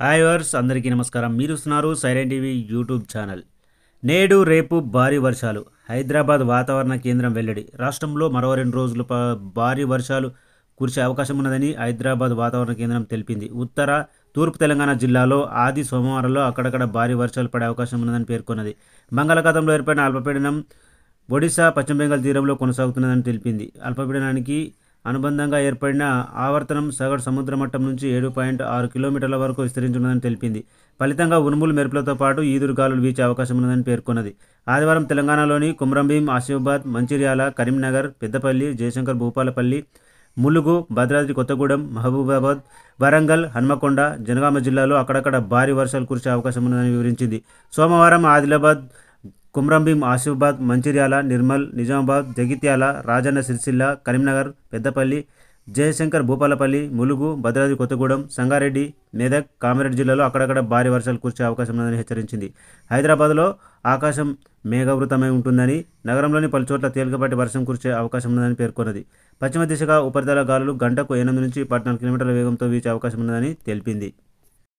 Hi verse అందరికీ నమస్కారం. మీరు వస్తున్నారు సైరన్ టీవీ యూట్యూబ్ ఛానల్. నేడు రేపు భారీ వర్షాలు. హైదరాబాద్ వాతావరణ కేంద్రం వెల్లడి. రాష్ట్రంలో మరో రెండు రోజులు భారీ వర్షాలు కురిసే అవకాశం ఉన్నదని హైదరాబాద్ వాతావరణ కేంద్రం తెలిపింది. ఉత్తర తూర్పు తెలంగాణ జిల్లాలో ఆది సోమవారంలో అక్కడక్కడ భారీ వర్షాలు పడే అవకాశం ఉన్నదని పేర్కొన్నది. బంగాళాఖాతంలో ఏర్పడిన అల్పపీడనం ఒడిశా పశ్చిమ బెంగాల్ తీరంలో కొనసాగుతున్నదని తెలిపింది. అల్పపీడనానికి అనుబంధంగా ఏర్పడిన ఆవర్తనం సగటు సముద్ర మట్టం నుంచి ఏడు పాయింట్ ఆరు కిలోమీటర్ల వరకు విస్తరించున్నదని తెలిపింది. ఫలితంగా ఉరుములు మెరుపులతో పాటు ఈదురు గాలులు వీచే అవకాశం ఉన్నదని పేర్కొన్నది. ఆదివారం తెలంగాణలోని కుమ్రంభీం ఆసిఫాబాద్ మంచిర్యాల కరీంనగర్ పెద్దపల్లి జయశంకర్ భూపాలపల్లి ములుగు భద్రాద్రి కొత్తగూడెం మహబూబాబాద్ వరంగల్ హన్మకొండ జనగామ జిల్లాలో అక్కడక్కడ భారీ వర్షాలు కురిసే అవకాశం ఉన్నదని వివరించింది. సోమవారం ఆదిలాబాద్ కుమ్రంభీం ఆసిఫాబాద్ మంచిర్యాల నిర్మల్ నిజామాబాద్ జగిత్యాల రాజన్న సిరిసిల్ల కరీంనగర్ పెద్దపల్లి జయశంకర్ భూపాలపల్లి ములుగు భద్రాద్రి కొత్తగూడెం సంగారెడ్డి మెదక్ కామారెడ్డి జిల్లాలో అక్కడక్కడ భారీ వర్షాలు కురిసే అవకాశం ఉందని హెచ్చరించింది. హైదరాబాద్లో ఆకాశం మేఘావృతమై ఉంటుందని నగరంలోని పలు చోట్ల తేలికపాటి వర్షం కురిసే అవకాశం ఉందని పేర్కొన్నది. పశ్చిమ దిశగా ఉపరితల గాలులు గంటకు ఎనిమిది నుంచి పద్నాలుగు కిలోమీటర్ల వేగంతో వీచే అవకాశం ఉందని తెలిపింది.